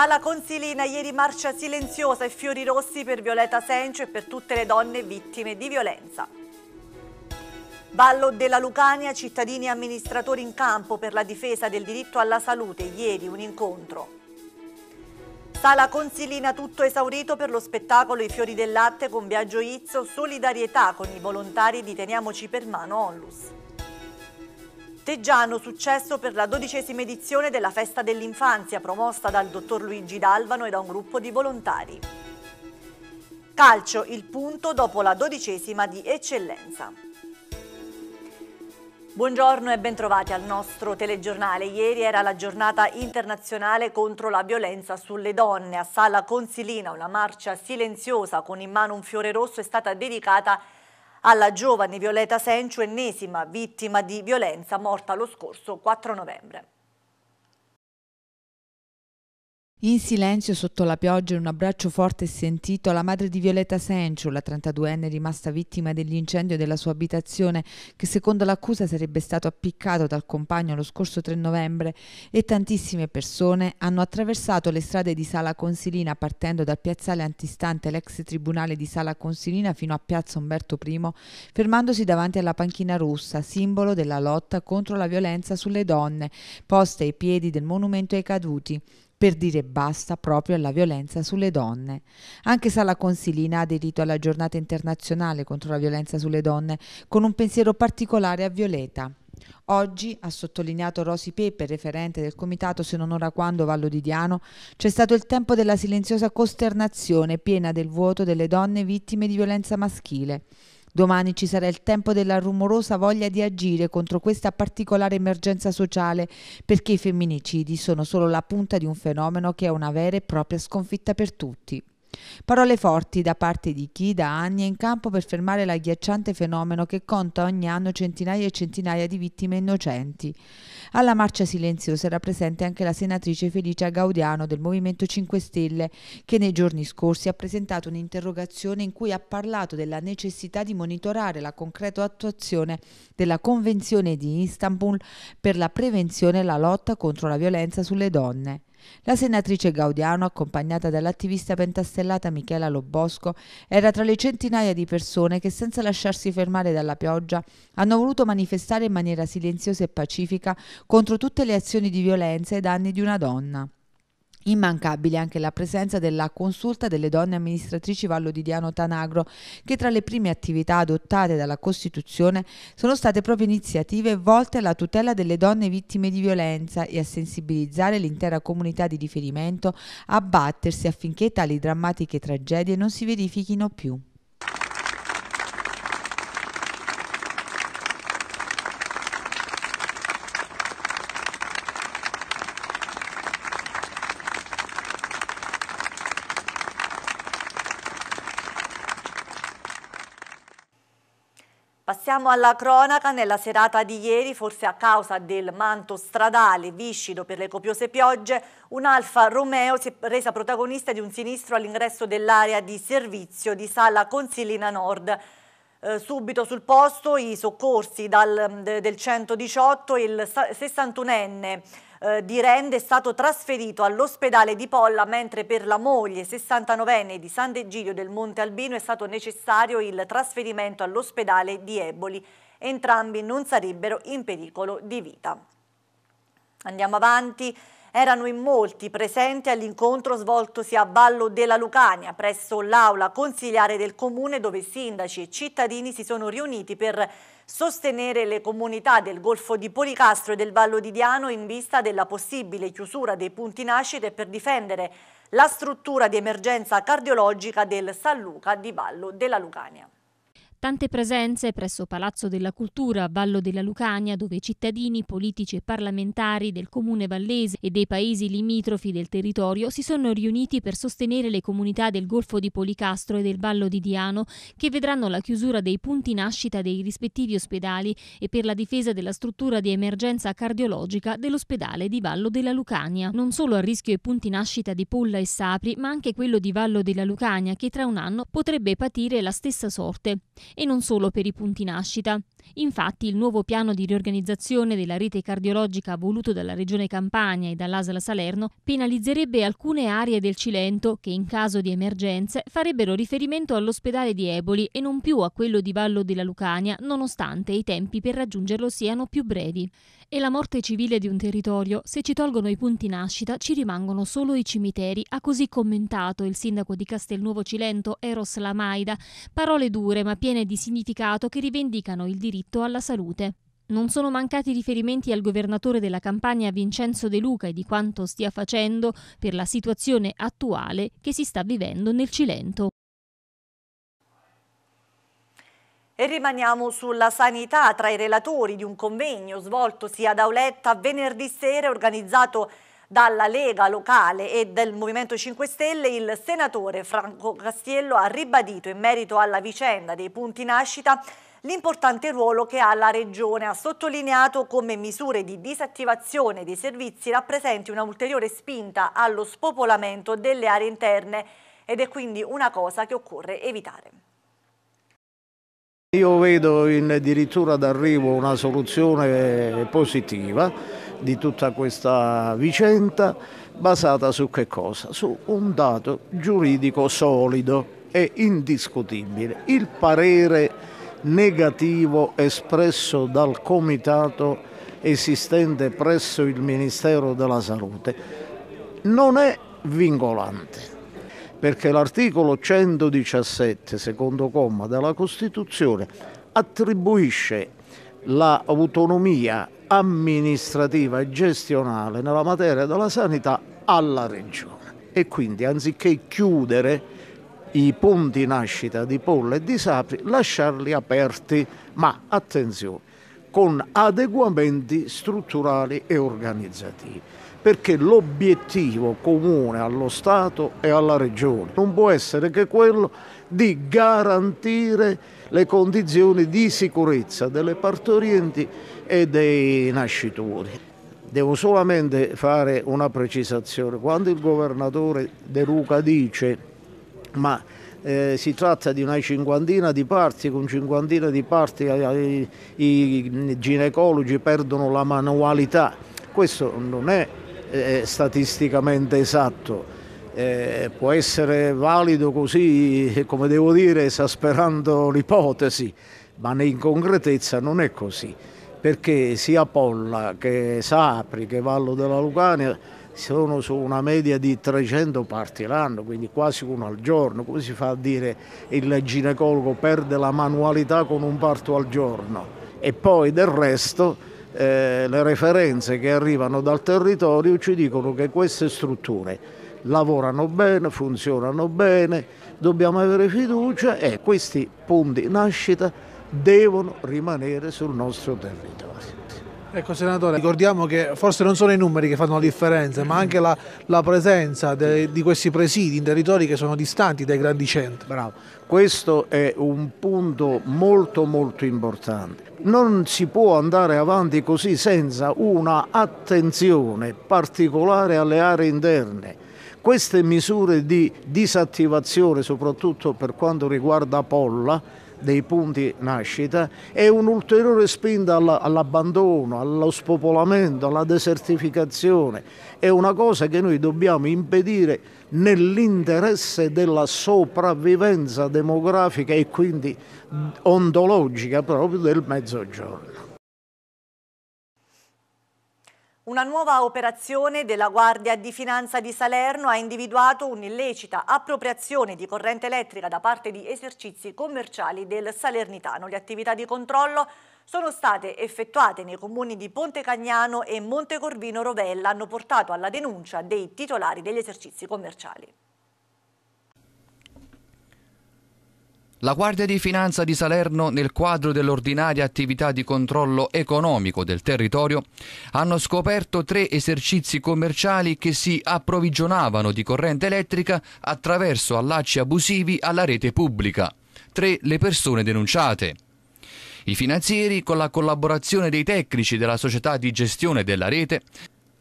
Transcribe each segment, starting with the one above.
Sala Consilina, ieri marcia silenziosa e fiori rossi per Violeta Sencio e per tutte le donne vittime di violenza. Ballo della Lucania, cittadini e amministratori in campo per la difesa del diritto alla salute, ieri un incontro. Sala Consilina tutto esaurito per lo spettacolo I fiori del latte con Biagio Izzo, solidarietà con i volontari di Teniamoci per mano Onlus. Teggiano, successo per la dodicesima edizione della Festa dell'Infanzia promossa dal dottor Luigi Dalvano e da un gruppo di volontari. Calcio, il punto dopo la dodicesima di eccellenza. Buongiorno e bentrovati al nostro telegiornale. Ieri era la giornata internazionale contro la violenza sulle donne. A Sala Consilina una marcia silenziosa con in mano un fiore rosso è stata dedicata alla giovane Violeta Sencio, ennesima vittima di violenza morta lo scorso 4 novembre. In silenzio sotto la pioggia, in un abbraccio forte e sentito, la madre di Violeta Sencio, la 32enne rimasta vittima dell'incendio della sua abitazione, che secondo l'accusa sarebbe stato appiccato dal compagno lo scorso 3 novembre, e tantissime persone hanno attraversato le strade di Sala Consilina partendo dal piazzale antistante l'ex tribunale di Sala Consilina fino a piazza Umberto I, fermandosi davanti alla panchina rossa, simbolo della lotta contro la violenza sulle donne, posta ai piedi del monumento ai caduti per dire basta proprio alla violenza sulle donne. Anche Sala Consilina ha aderito alla giornata internazionale contro la violenza sulle donne con un pensiero particolare a Violeta. Oggi, ha sottolineato Rosi Pepe, referente del comitato Se non ora quando Vallo di Diano, c'è stato il tempo della silenziosa costernazione piena del vuoto delle donne vittime di violenza maschile. Domani ci sarà il tempo della rumorosa voglia di agire contro questa particolare emergenza sociale, perché i femminicidi sono solo la punta di un fenomeno che è una vera e propria sconfitta per tutti. Parole forti da parte di chi da anni è in campo per fermare l'agghiacciante fenomeno che conta ogni anno centinaia e centinaia di vittime innocenti. Alla marcia silenziosa era presente anche la senatrice Felicia Gaudiano del Movimento 5 Stelle, che nei giorni scorsi ha presentato un'interrogazione in cui ha parlato della necessità di monitorare la concreta attuazione della Convenzione di Istanbul per la prevenzione e la lotta contro la violenza sulle donne. La senatrice Gaudiano, accompagnata dall'attivista pentastellata Michela Lobosco, era tra le centinaia di persone che senza lasciarsi fermare dalla pioggia hanno voluto manifestare in maniera silenziosa e pacifica contro tutte le azioni di violenza ai danni di una donna. Immancabile anche la presenza della consulta delle donne amministratrici Vallo di Diano Tanagro, che tra le prime attività adottate dalla Costituzione sono state proprio iniziative volte alla tutela delle donne vittime di violenza e a sensibilizzare l'intera comunità di riferimento a battersi affinché tali drammatiche tragedie non si verifichino più. Passiamo alla cronaca. Nella serata di ieri, forse a causa del manto stradale viscido per le copiose piogge, un Alfa Romeo si è resa protagonista di un sinistro all'ingresso dell'area di servizio di Sala Consilina Nord. Eh, subito sul posto i soccorsi dal, del 118 il 61enne eh, di Rende è stato trasferito all'ospedale di Polla mentre per la moglie 69enne di San Degidio del Monte Albino è stato necessario il trasferimento all'ospedale di Eboli. Entrambi non sarebbero in pericolo di vita. Andiamo avanti. Erano in molti presenti all'incontro svoltosi a Vallo della Lucania presso l'aula consigliare del comune dove sindaci e cittadini si sono riuniti per sostenere le comunità del Golfo di Policastro e del Vallo di Diano in vista della possibile chiusura dei punti nascite e per difendere la struttura di emergenza cardiologica del San Luca di Vallo della Lucania. Tante presenze presso Palazzo della Cultura, Vallo della Lucania, dove cittadini, politici e parlamentari del comune vallese e dei paesi limitrofi del territorio si sono riuniti per sostenere le comunità del Golfo di Policastro e del Vallo di Diano, che vedranno la chiusura dei punti nascita dei rispettivi ospedali e per la difesa della struttura di emergenza cardiologica dell'ospedale di Vallo della Lucania. Non solo a rischio i punti nascita di Polla e Sapri, ma anche quello di Vallo della Lucania, che tra un anno potrebbe patire la stessa sorte e non solo per i punti nascita. Infatti il nuovo piano di riorganizzazione della rete cardiologica voluto dalla Regione Campania e dall'ASL Salerno penalizzerebbe alcune aree del Cilento che in caso di emergenze farebbero riferimento all'ospedale di Eboli e non più a quello di Vallo della Lucania, nonostante i tempi per raggiungerlo siano più brevi. E la morte civile di un territorio, se ci tolgono i punti nascita, ci rimangono solo i cimiteri, ha così commentato il sindaco di Castelnuovo Cilento, Eros Lamaida, parole dure ma piene di significato che rivendicano il diritto alla salute. Non sono mancati riferimenti al governatore della campagna Vincenzo De Luca e di quanto stia facendo per la situazione attuale che si sta vivendo nel Cilento. E rimaniamo sulla sanità tra i relatori di un convegno svoltosi ad Auletta venerdì sera organizzato dalla Lega locale e del Movimento 5 Stelle, il senatore Franco Castiello ha ribadito in merito alla vicenda dei punti nascita l'importante ruolo che ha la Regione. Ha sottolineato come misure di disattivazione dei servizi rappresenti una ulteriore spinta allo spopolamento delle aree interne ed è quindi una cosa che occorre evitare. Io vedo addirittura d'arrivo una soluzione positiva di tutta questa vicenda basata su che cosa? Su un dato giuridico solido e indiscutibile. Il parere negativo espresso dal comitato esistente presso il Ministero della Salute non è vincolante perché l'articolo 117, secondo comma della Costituzione, attribuisce l'autonomia amministrativa e gestionale nella materia della sanità alla Regione. E quindi anziché chiudere i punti nascita di Polla e di Sapri, lasciarli aperti, ma attenzione, con adeguamenti strutturali e organizzativi perché l'obiettivo comune allo Stato e alla Regione non può essere che quello di garantire le condizioni di sicurezza delle partorienti e dei nascituri. Devo solamente fare una precisazione. Quando il governatore De Luca dice ma eh, si tratta di una cinquantina di parti, con cinquantina di parti eh, i, i ginecologi perdono la manualità, questo non è eh, statisticamente esatto. Eh, può essere valido così, come devo dire, esasperando l'ipotesi, ma in concretezza non è così, perché sia Polla che Sapri che Vallo della Lucania sono su una media di 300 parti l'anno, quindi quasi uno al giorno. Come si fa a dire il ginecologo perde la manualità con un parto al giorno? E poi del resto eh, le referenze che arrivano dal territorio ci dicono che queste strutture lavorano bene, funzionano bene, dobbiamo avere fiducia e questi punti nascita devono rimanere sul nostro territorio. Ecco senatore, ricordiamo che forse non sono i numeri che fanno la differenza, ma anche la, la presenza de, di questi presidi in territori che sono distanti dai grandi centri. Bravo, questo è un punto molto molto importante. Non si può andare avanti così senza una attenzione particolare alle aree interne. Queste misure di disattivazione, soprattutto per quanto riguarda Polla, dei punti nascita è un'ulteriore spinta all'abbandono, allo spopolamento, alla desertificazione. È una cosa che noi dobbiamo impedire nell'interesse della sopravvivenza demografica e quindi ontologica proprio del mezzogiorno. Una nuova operazione della Guardia di Finanza di Salerno ha individuato un'illecita appropriazione di corrente elettrica da parte di esercizi commerciali del Salernitano. Le attività di controllo sono state effettuate nei comuni di Ponte Cagnano e Montecorvino Rovella, hanno portato alla denuncia dei titolari degli esercizi commerciali. La Guardia di Finanza di Salerno, nel quadro dell'ordinaria attività di controllo economico del territorio, hanno scoperto tre esercizi commerciali che si approvvigionavano di corrente elettrica attraverso allacci abusivi alla rete pubblica. Tre le persone denunciate. I finanzieri, con la collaborazione dei tecnici della società di gestione della rete,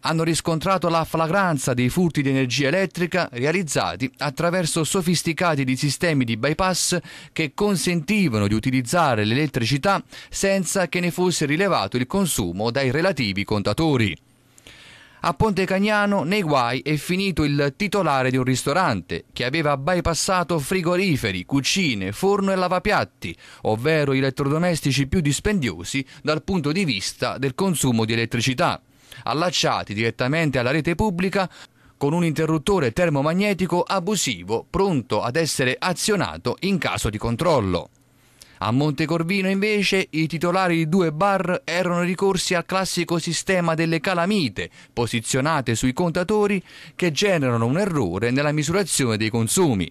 hanno riscontrato la flagranza dei furti di energia elettrica realizzati attraverso sofisticati di sistemi di bypass che consentivano di utilizzare l'elettricità senza che ne fosse rilevato il consumo dai relativi contatori. A Ponte Cagnano, nei guai, è finito il titolare di un ristorante che aveva bypassato frigoriferi, cucine, forno e lavapiatti, ovvero i elettrodomestici più dispendiosi dal punto di vista del consumo di elettricità allacciati direttamente alla rete pubblica con un interruttore termomagnetico abusivo pronto ad essere azionato in caso di controllo. A Montecorvino invece i titolari di due bar erano ricorsi al classico sistema delle calamite posizionate sui contatori che generano un errore nella misurazione dei consumi.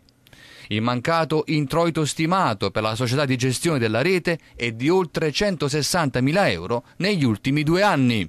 Il mancato introito stimato per la società di gestione della rete è di oltre 160.000 euro negli ultimi due anni.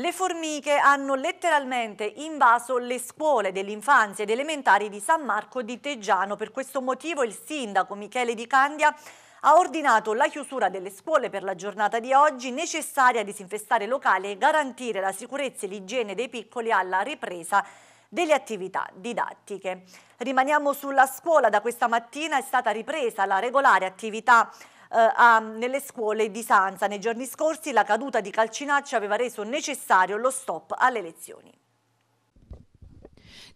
Le formiche hanno letteralmente invaso le scuole dell'infanzia ed elementari di San Marco di Teggiano. Per questo motivo il sindaco Michele Di Candia ha ordinato la chiusura delle scuole per la giornata di oggi, necessaria a disinfestare locali e garantire la sicurezza e l'igiene dei piccoli alla ripresa delle attività didattiche. Rimaniamo sulla scuola, da questa mattina è stata ripresa la regolare attività eh, a, nelle scuole di Sanza. Nei giorni scorsi la caduta di Calcinacci aveva reso necessario lo stop alle lezioni.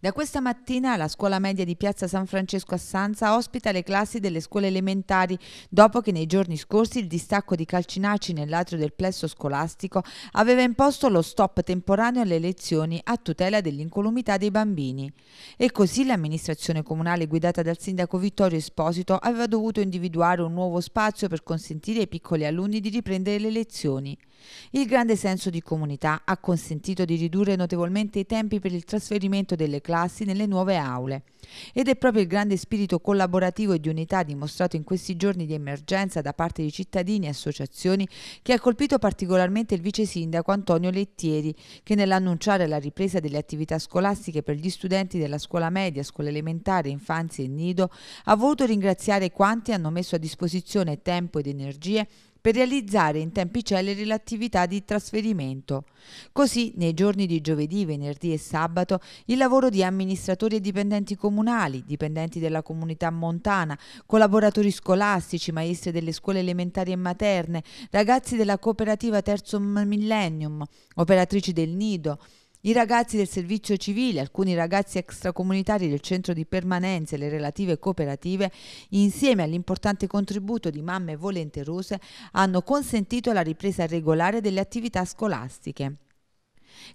Da questa mattina la scuola media di Piazza San Francesco a Sanza ospita le classi delle scuole elementari dopo che nei giorni scorsi il distacco di Calcinacci nell'atrio del plesso scolastico aveva imposto lo stop temporaneo alle lezioni a tutela dell'incolumità dei bambini. E così l'amministrazione comunale guidata dal sindaco Vittorio Esposito aveva dovuto individuare un nuovo spazio per consentire ai piccoli alunni di riprendere le lezioni. Il grande senso di comunità ha consentito di ridurre notevolmente i tempi per il trasferimento delle classi nelle nuove aule. Ed è proprio il grande spirito collaborativo e di unità dimostrato in questi giorni di emergenza da parte di cittadini e associazioni che ha colpito particolarmente il vice sindaco Antonio Lettieri, che nell'annunciare la ripresa delle attività scolastiche per gli studenti della scuola media, scuola elementare, infanzia e nido, ha voluto ringraziare quanti hanno messo a disposizione tempo ed energie per realizzare in tempi celeri l'attività di trasferimento. Così, nei giorni di giovedì, venerdì e sabato, il lavoro di amministratori e dipendenti comunali, dipendenti della comunità montana, collaboratori scolastici, maestri delle scuole elementari e materne, ragazzi della cooperativa Terzo Millennium, operatrici del nido, i ragazzi del servizio civile, alcuni ragazzi extracomunitari del centro di permanenza e le relative cooperative, insieme all'importante contributo di mamme volenterose, hanno consentito la ripresa regolare delle attività scolastiche.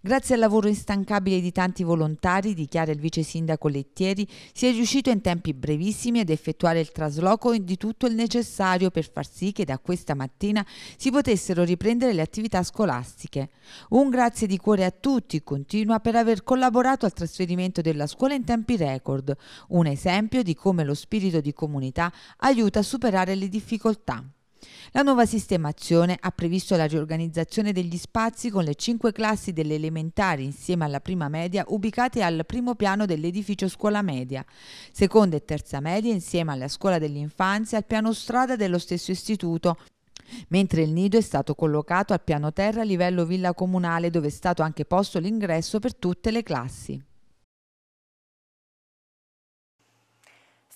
Grazie al lavoro instancabile di tanti volontari, dichiara il vice sindaco Lettieri, si è riuscito in tempi brevissimi ad effettuare il trasloco di tutto il necessario per far sì che da questa mattina si potessero riprendere le attività scolastiche. Un grazie di cuore a tutti, continua, per aver collaborato al trasferimento della scuola in tempi record, un esempio di come lo spirito di comunità aiuta a superare le difficoltà. La nuova sistemazione ha previsto la riorganizzazione degli spazi con le cinque classi delle elementari insieme alla prima media ubicate al primo piano dell'edificio scuola media, seconda e terza media insieme alla scuola dell'infanzia al piano strada dello stesso istituto, mentre il nido è stato collocato al piano terra a livello villa comunale dove è stato anche posto l'ingresso per tutte le classi.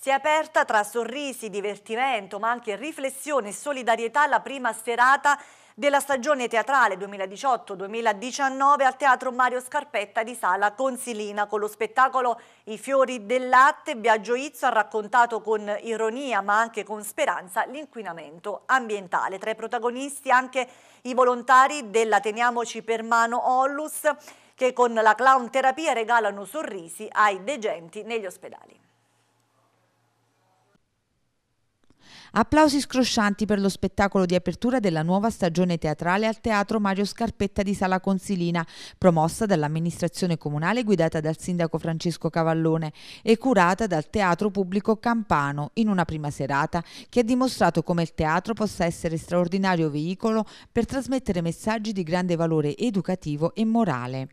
Si è aperta tra sorrisi, divertimento, ma anche riflessione e solidarietà la prima serata della stagione teatrale 2018-2019 al Teatro Mario Scarpetta di Sala Consilina con lo spettacolo I fiori del latte. Biagio Izzo ha raccontato con ironia ma anche con speranza l'inquinamento ambientale. Tra i protagonisti anche i volontari della Teniamoci per mano Ollus che con la clown terapia regalano sorrisi ai degenti negli ospedali. Applausi scroscianti per lo spettacolo di apertura della nuova stagione teatrale al Teatro Mario Scarpetta di Sala Consilina, promossa dall'amministrazione comunale guidata dal sindaco Francesco Cavallone e curata dal Teatro Pubblico Campano in una prima serata che ha dimostrato come il teatro possa essere straordinario veicolo per trasmettere messaggi di grande valore educativo e morale.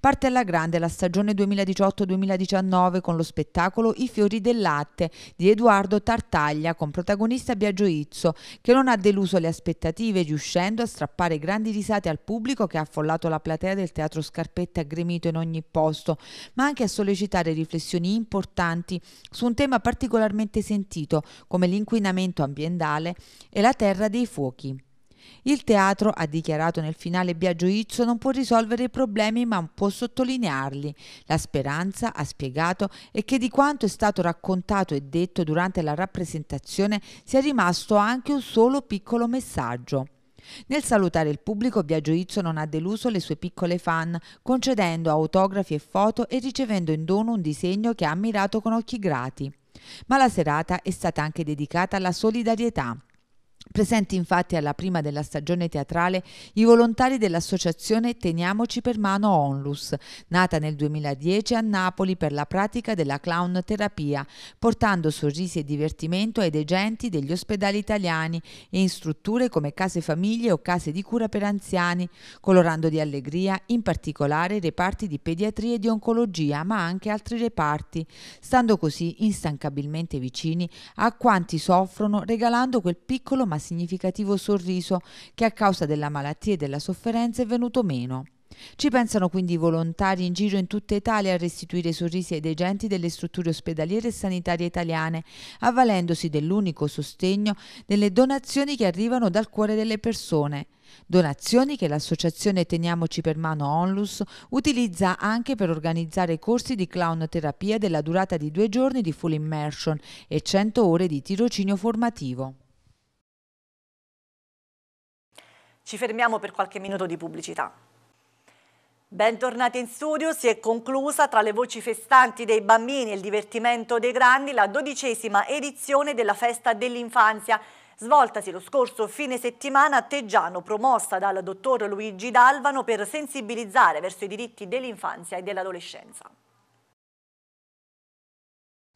Parte alla grande la stagione 2018-2019 con lo spettacolo I fiori del latte di Edoardo Tartaglia con protagonista Biagio Izzo, che non ha deluso le aspettative riuscendo a strappare grandi risate al pubblico che ha affollato la platea del Teatro Scarpetta aggremito in ogni posto, ma anche a sollecitare riflessioni importanti su un tema particolarmente sentito come l'inquinamento ambientale e la terra dei fuochi. Il teatro, ha dichiarato nel finale Biagio Izzo, non può risolvere i problemi ma può sottolinearli. La speranza, ha spiegato, è che di quanto è stato raccontato e detto durante la rappresentazione sia rimasto anche un solo piccolo messaggio. Nel salutare il pubblico, Biagio Izzo non ha deluso le sue piccole fan, concedendo autografi e foto e ricevendo in dono un disegno che ha ammirato con occhi grati. Ma la serata è stata anche dedicata alla solidarietà. Presenti infatti alla prima della stagione teatrale i volontari dell'associazione Teniamoci per mano Onlus, nata nel 2010 a Napoli per la pratica della clown terapia, portando sorrisi e divertimento ai degenti degli ospedali italiani e in strutture come case famiglie o case di cura per anziani, colorando di allegria in particolare i reparti di pediatria e di oncologia, ma anche altri reparti, stando così instancabilmente vicini a quanti soffrono, regalando quel piccolo ma significativo sorriso che a causa della malattia e della sofferenza è venuto meno. Ci pensano quindi i volontari in giro in tutta Italia a restituire i sorrisi ai degenti delle strutture ospedaliere e sanitarie italiane, avvalendosi dell'unico sostegno delle donazioni che arrivano dal cuore delle persone. Donazioni che l'associazione Teniamoci per mano Onlus utilizza anche per organizzare corsi di clown terapia della durata di due giorni di full immersion e 100 ore di tirocinio formativo. Ci fermiamo per qualche minuto di pubblicità. Bentornati in studio, si è conclusa tra le voci festanti dei bambini e il divertimento dei grandi la dodicesima edizione della festa dell'infanzia, svoltasi lo scorso fine settimana a Teggiano, promossa dal dottor Luigi Dalvano per sensibilizzare verso i diritti dell'infanzia e dell'adolescenza.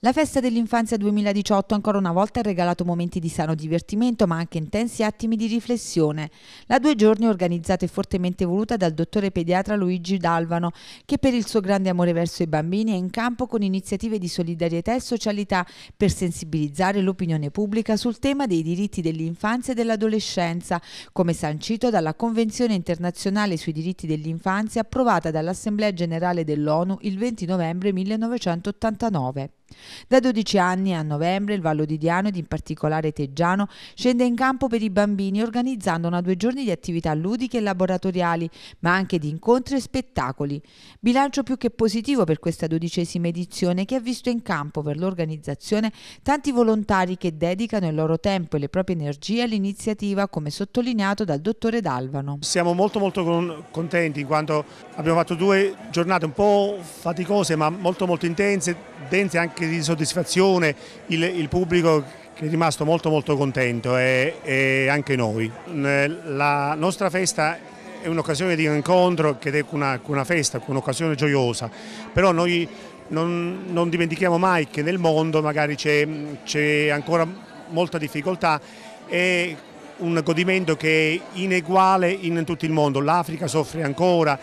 La festa dell'infanzia 2018 ancora una volta ha regalato momenti di sano divertimento ma anche intensi attimi di riflessione. La due giorni organizzata e fortemente voluta dal dottore pediatra Luigi Dalvano che per il suo grande amore verso i bambini è in campo con iniziative di solidarietà e socialità per sensibilizzare l'opinione pubblica sul tema dei diritti dell'infanzia e dell'adolescenza come sancito dalla Convenzione internazionale sui diritti dell'infanzia approvata dall'Assemblea generale dell'ONU il 20 novembre 1989. Da 12 anni a novembre il Vallo di Diano ed in particolare Teggiano scende in campo per i bambini organizzando una due giorni di attività ludiche e laboratoriali, ma anche di incontri e spettacoli. Bilancio più che positivo per questa dodicesima edizione che ha visto in campo per l'organizzazione tanti volontari che dedicano il loro tempo e le proprie energie all'iniziativa, come sottolineato dal dottore Dalvano. Siamo molto molto contenti in quanto abbiamo fatto due giornate un po' faticose ma molto molto intense, dense anche di soddisfazione, il, il pubblico che è rimasto molto molto contento e, e, anche noi. La nostra festa è un'occasione di incontro che è una, una festa, un'occasione gioiosa, però noi non, non, dimentichiamo mai che nel mondo magari c'è ancora molta difficoltà e un godimento che è ineguale in tutto il mondo, l'Africa soffre ancora,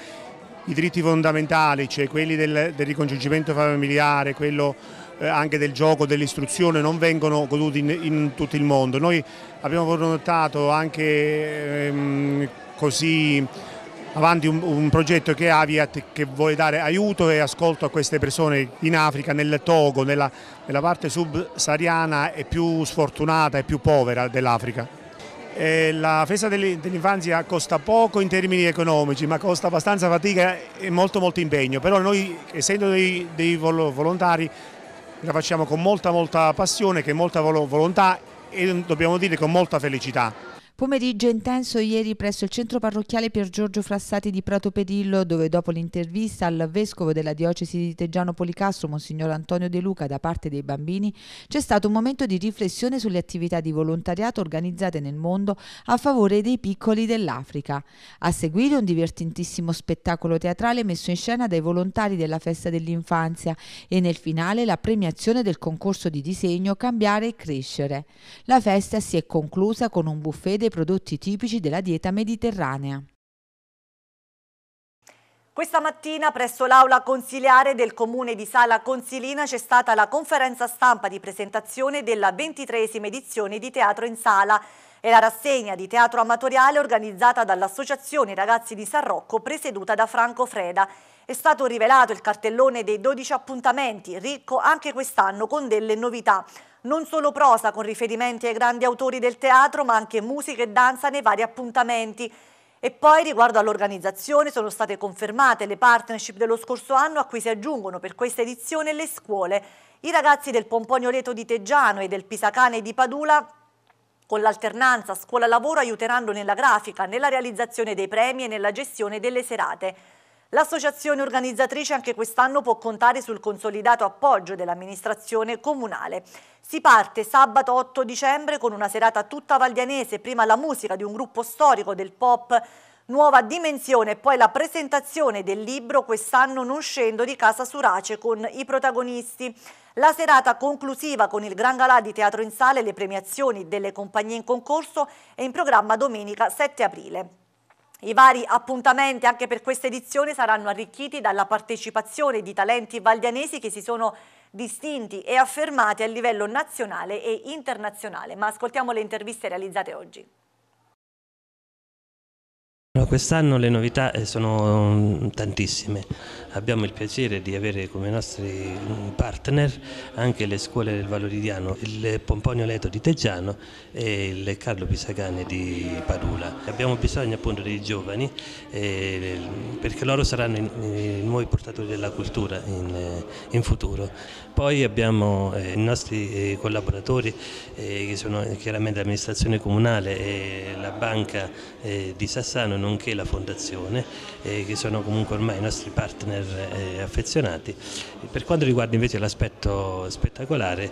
i diritti fondamentali, cioè quelli del, del ricongiungimento familiare, quello eh, anche del gioco, dell'istruzione non vengono goduti in, in, tutto il mondo. Noi abbiamo portato anche ehm, così avanti un, un, progetto che è Aviat che vuole dare aiuto e ascolto a queste persone in Africa, nel Togo, nella, nella parte subsahariana e più sfortunata e più povera dell'Africa. La festa dell'infanzia costa poco in termini economici, ma costa abbastanza fatica e molto molto impegno, però noi essendo dei, dei volontari la facciamo con molta molta passione, con molta volontà e dobbiamo dire con molta felicità. Pomeriggio intenso ieri presso il centro parrocchiale Pier Giorgio Frassati di Prato Pedillo, dove dopo l'intervista al vescovo della diocesi di Teggiano Policastro, Monsignor Antonio De Luca, da parte dei bambini, c'è stato un momento di riflessione sulle attività di volontariato organizzate nel mondo a favore dei piccoli dell'Africa. A seguire un divertentissimo spettacolo teatrale messo in scena dai volontari della festa dell'infanzia e nel finale la premiazione del concorso di disegno Cambiare e Crescere. La festa si è conclusa con un buffet dei prodotti tipici della dieta mediterranea. Questa mattina presso l'aula consiliare del comune di Sala Consilina c'è stata la conferenza stampa di presentazione della ventitresima edizione di Teatro in Sala e la rassegna di teatro amatoriale organizzata dall'Associazione Ragazzi di San Rocco presieduta da Franco Freda. È stato rivelato il cartellone dei 12 appuntamenti, ricco anche quest'anno con delle novità. Non solo prosa con riferimenti ai grandi autori del teatro, ma anche musica e danza nei vari appuntamenti. E poi riguardo all'organizzazione sono state confermate le partnership dello scorso anno a cui si aggiungono per questa edizione le scuole. I ragazzi del Pomponio Leto di Teggiano e del Pisacane di Padula con l'alternanza scuola-lavoro aiuteranno nella grafica, nella realizzazione dei premi e nella gestione delle serate. L'associazione organizzatrice anche quest'anno può contare sul consolidato appoggio dell'amministrazione comunale. Si parte sabato 8 dicembre con una serata tutta valdianese, prima la musica di un gruppo storico del pop Nuova Dimensione poi la presentazione del libro Quest'anno non scendo di Casa Surace con i protagonisti. La serata conclusiva con il Gran Galà di Teatro in Sale e le premiazioni delle compagnie in concorso è in programma domenica 7 aprile. I vari appuntamenti anche per questa edizione saranno arricchiti dalla partecipazione di talenti valdianesi che si sono distinti e affermati a livello nazionale e internazionale. Ma ascoltiamo le interviste realizzate oggi. Quest'anno le novità eh, sono mm, tantissime, abbiamo il piacere di avere come nostri mm, partner anche le scuole del Valoridiano, il Pomponio Leto di Teggiano e il Carlo Pisacane di Padula. Abbiamo bisogno appunto dei giovani eh, perché loro saranno i, i, nuovi portatori della cultura in, eh, in futuro. Poi abbiamo eh, i nostri eh, collaboratori eh, che sono chiaramente l'amministrazione comunale e la banca di Sassano nonché la fondazione che sono comunque ormai i nostri partner affezionati. Per quanto riguarda invece l'aspetto spettacolare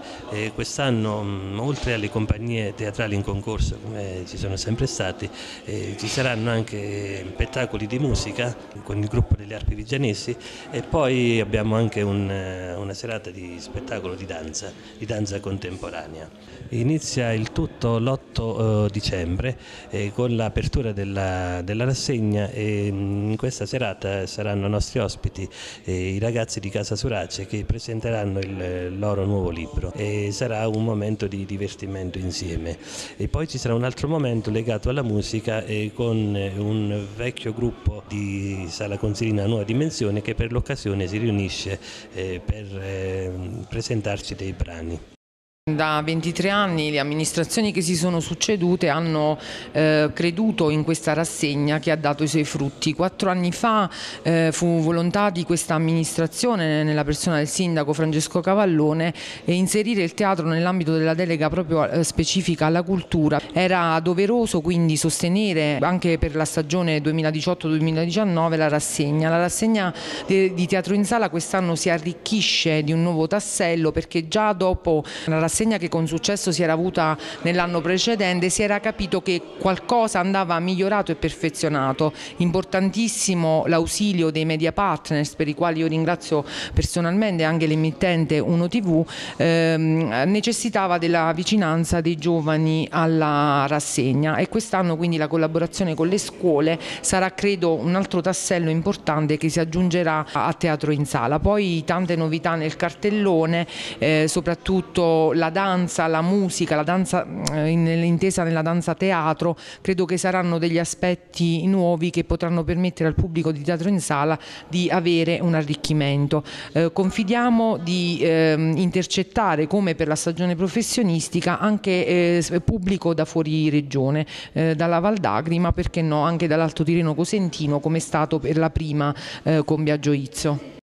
quest'anno oltre alle compagnie teatrali in concorso come ci sono sempre stati ci saranno anche spettacoli di musica con il gruppo delle Arpi Vigianesi e poi abbiamo anche un, una serata di spettacolo di danza, di danza contemporanea. Inizia il tutto l'8 eh, dicembre eh, con l'apertura della, della, rassegna e in questa serata saranno nostri ospiti eh, i ragazzi di Casa Surace che presenteranno il loro nuovo libro e sarà un momento di divertimento insieme. E poi ci sarà un altro momento legato alla musica con un vecchio gruppo di Sala Consilina Nuova Dimensione che per l'occasione si riunisce per presentarci dei brani. Da 23 anni le amministrazioni che si sono succedute hanno eh, creduto in questa rassegna che ha dato i suoi frutti. Quattro anni fa eh, fu volontà di questa amministrazione, nella persona del sindaco Francesco Cavallone, inserire il teatro nell'ambito della delega proprio eh, specifica alla cultura. Era doveroso quindi sostenere anche per la stagione 2018-2019 la rassegna. La rassegna di Teatro in Sala quest'anno si arricchisce di un nuovo tassello perché già dopo la rassegna rassegna che con successo si era avuta nell'anno precedente si era capito che qualcosa andava migliorato e perfezionato. Importantissimo l'ausilio dei media partners per i quali io ringrazio personalmente anche l'emittente Uno TV, ehm, necessitava della vicinanza dei giovani alla rassegna e quest'anno quindi la collaborazione con le scuole sarà credo un altro tassello importante che si aggiungerà a Teatro in Sala. Poi tante novità nel cartellone, eh, soprattutto la danza, la musica, la danza eh, intesa nella danza teatro, credo che saranno degli aspetti nuovi che potranno permettere al pubblico di teatro in sala di avere un arricchimento. Eh, confidiamo di eh, intercettare come per la stagione professionistica anche eh, pubblico da fuori regione, eh, dalla Val d'Agri ma perché no anche dall'Alto Tireno Cosentino come è stato per la prima eh, con Biagio Izzo.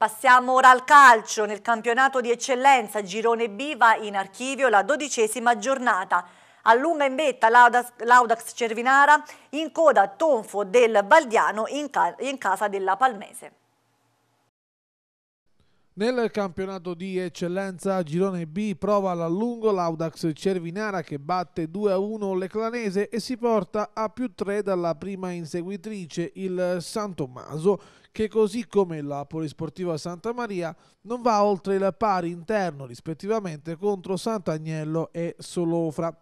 Passiamo ora al calcio. Nel campionato di eccellenza Girone B va in archivio la dodicesima giornata. A lunga in vetta l'Audax Cervinara in coda tonfo del Baldiano in, ca in casa della Palmese. Nel campionato di eccellenza Girone B prova all'allungo l'Audax Cervinara che batte 2-1 l'Eclanese e si porta a più 3 dalla prima inseguitrice il San Tommaso che così come la Polisportiva Santa Maria non va oltre il pari interno rispettivamente contro Sant'Agnello e Solofra.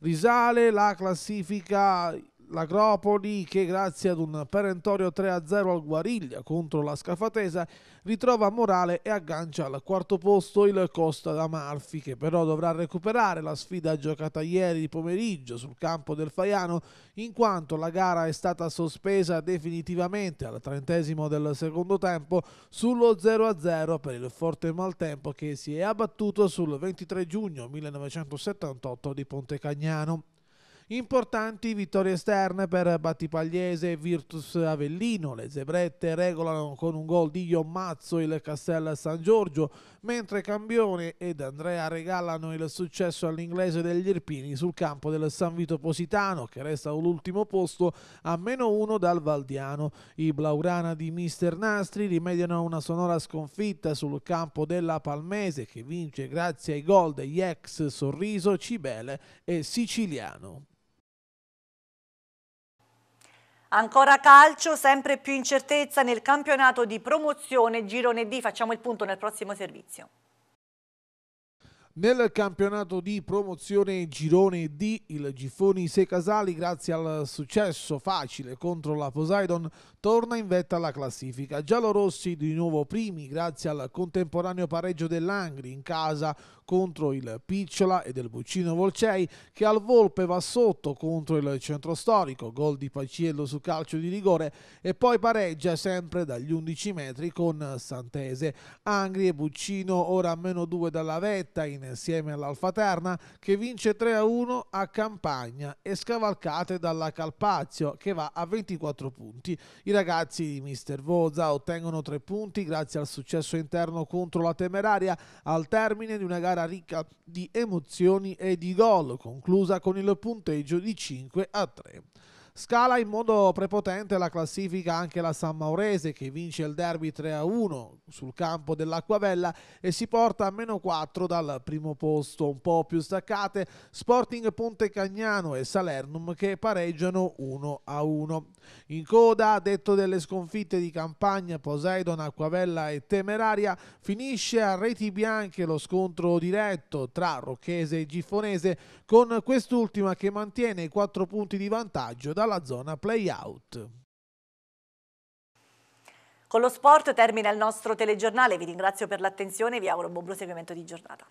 Risale la classifica l'Agropoli che grazie ad un perentorio 3-0 al Guariglia contro la Scafatesa ritrova morale e aggancia al quarto posto il Costa d'Amalfi che però dovrà recuperare la sfida giocata ieri pomeriggio sul campo del Faiano in quanto la gara è stata sospesa definitivamente al trentesimo del secondo tempo sullo 0-0 per il forte maltempo che si è abbattuto sul 23 giugno 1978 di Ponte Cagnano. Importanti vittorie esterne per Battipagliese e Virtus Avellino. Le zebrette regolano con un gol di Iommazzo il Castel San Giorgio, mentre Cambione ed Andrea regalano il successo all'inglese degli Irpini sul campo del San Vito Positano, che resta all'ultimo posto a meno uno dal Valdiano. I Blaurana di Mister Nastri rimediano una sonora sconfitta sul campo della Palmese, che vince grazie ai gol degli ex Sorriso, Cibele e Siciliano. Ancora calcio, sempre più incertezza nel campionato di promozione Girone D. Facciamo il punto nel prossimo servizio. Nel campionato di promozione Girone D, il Gifoni Secasali, grazie al successo facile contro la Poseidon, torna in vetta alla classifica. Giallorossi di nuovo primi grazie al contemporaneo pareggio dell'Angri in casa contro il Picciola e del Buccino Volcei che al Volpe va sotto contro il centro storico, gol di Paciello su calcio di rigore e poi pareggia sempre dagli 11 metri con Santese. Angri e Buccino ora a meno 2 dalla vetta insieme all'Alfa Terna che vince 3-1 a Campagna e scavalcate dalla Calpazio che va a 24 punti. I ragazzi di Mister Voza ottengono 3 punti grazie al successo interno contro la Temeraria al termine di una gara gara ricca di emozioni e di gol, conclusa con il punteggio di 5 a 3. Scala in modo prepotente la classifica anche la San Maurese che vince il derby 3-1 sul campo dell'Acquavella e si porta a meno 4 dal primo posto. Un po' più staccate Sporting Ponte Cagnano e Salernum che pareggiano 1-1. In coda, detto delle sconfitte di campagna Poseidon, Acquavella e Temeraria, finisce a reti bianche lo scontro diretto tra Rocchese e Gifonese con quest'ultima che mantiene i 4 punti di vantaggio dalla zona play-out. Con lo sport termina il nostro telegiornale, vi ringrazio per l'attenzione e vi auguro un buon proseguimento di giornata.